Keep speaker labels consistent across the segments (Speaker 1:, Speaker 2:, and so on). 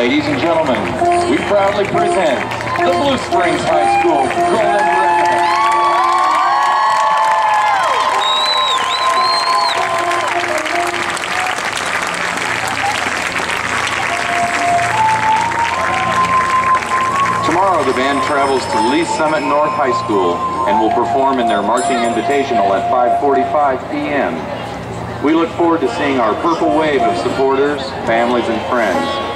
Speaker 1: Ladies and gentlemen, we proudly present the Blue Springs High School Regiment. Tomorrow the band travels to Lee's Summit North High School and will perform in their marching invitational at 5.45 p.m. We look forward to seeing our purple wave of supporters, families, and friends.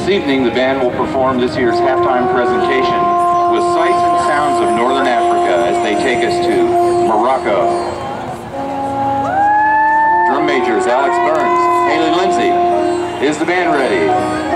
Speaker 1: This evening, the band will perform this year's halftime presentation with sights and sounds of Northern Africa as they take us to Morocco. Drum majors Alex Burns, Haley Lindsay. Is the band ready?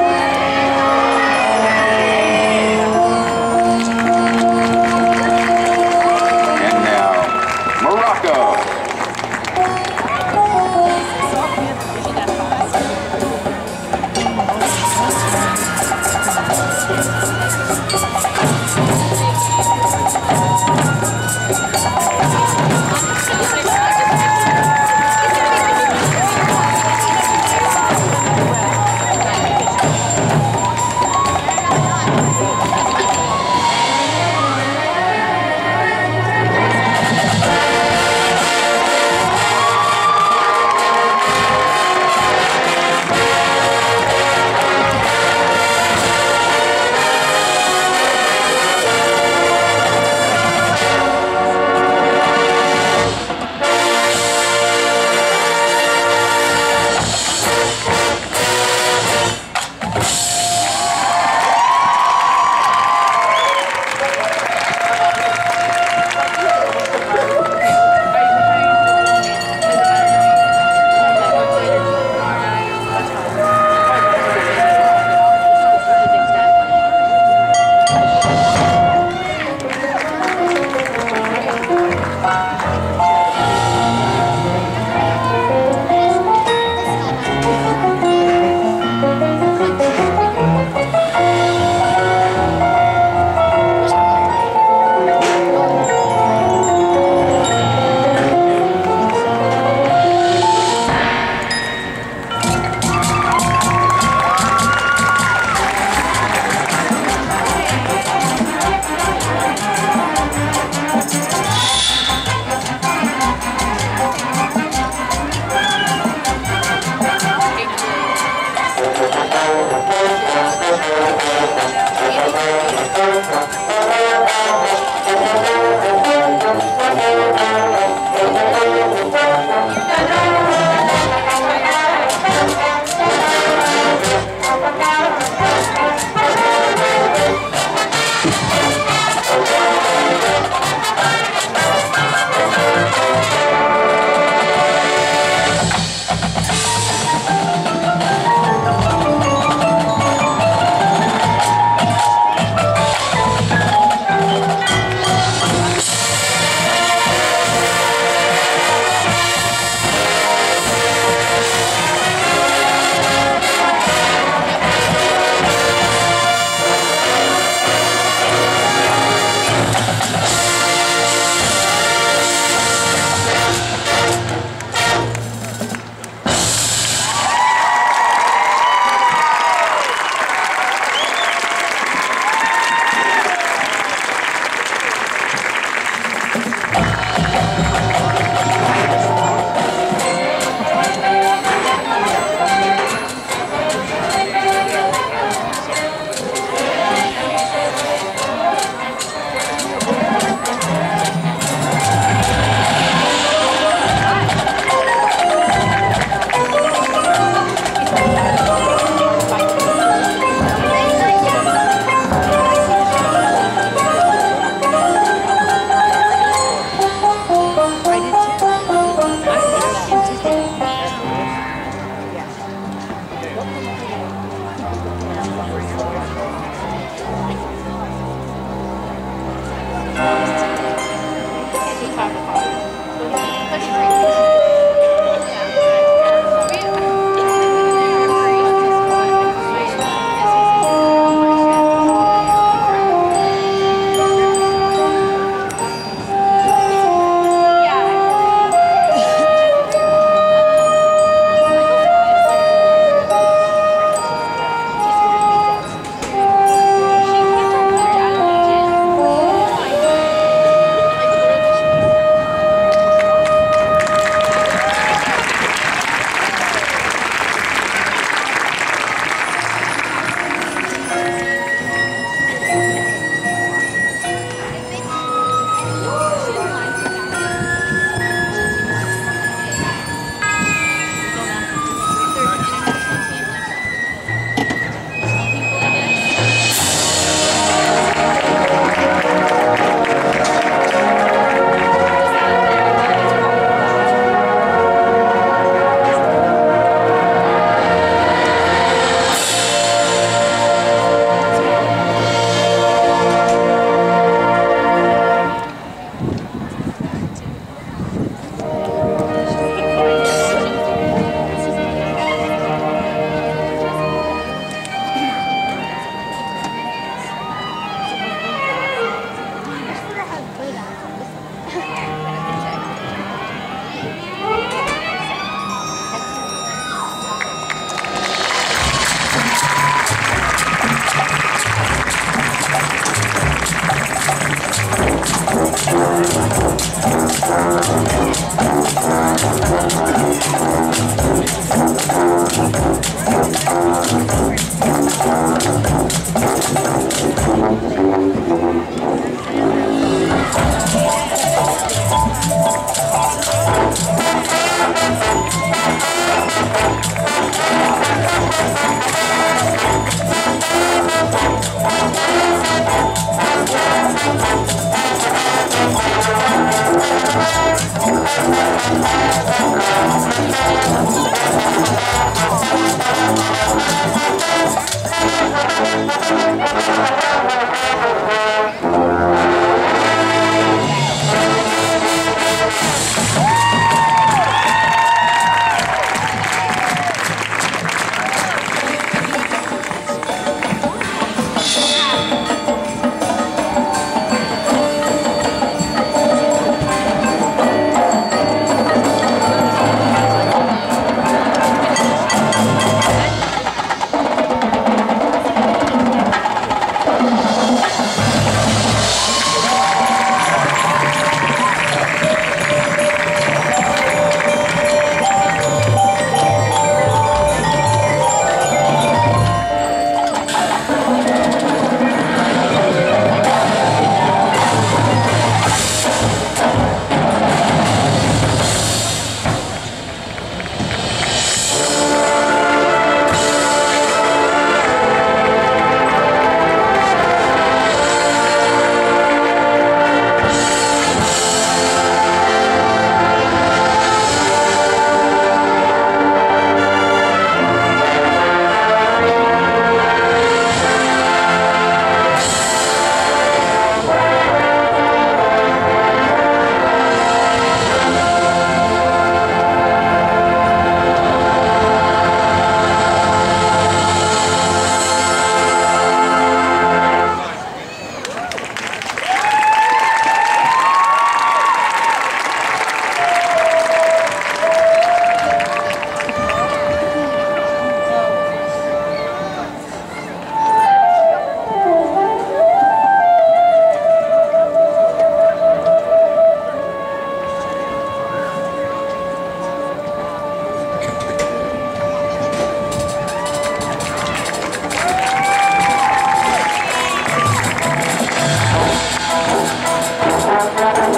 Speaker 1: Thank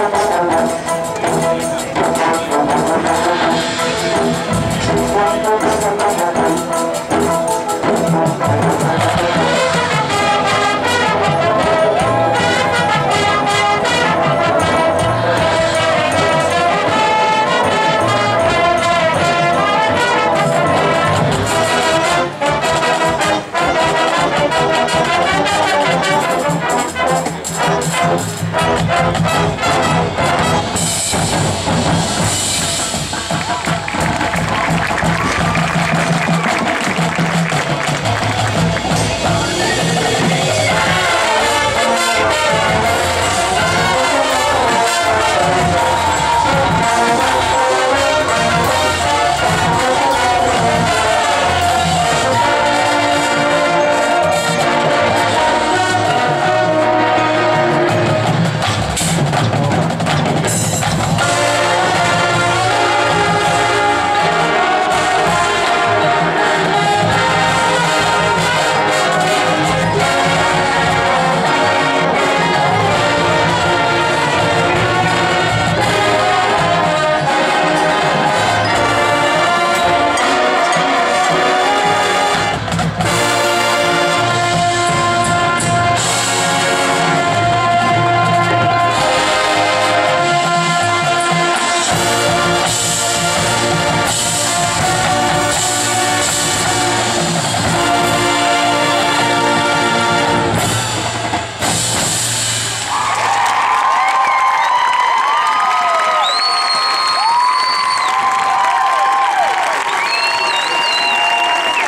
Speaker 2: you.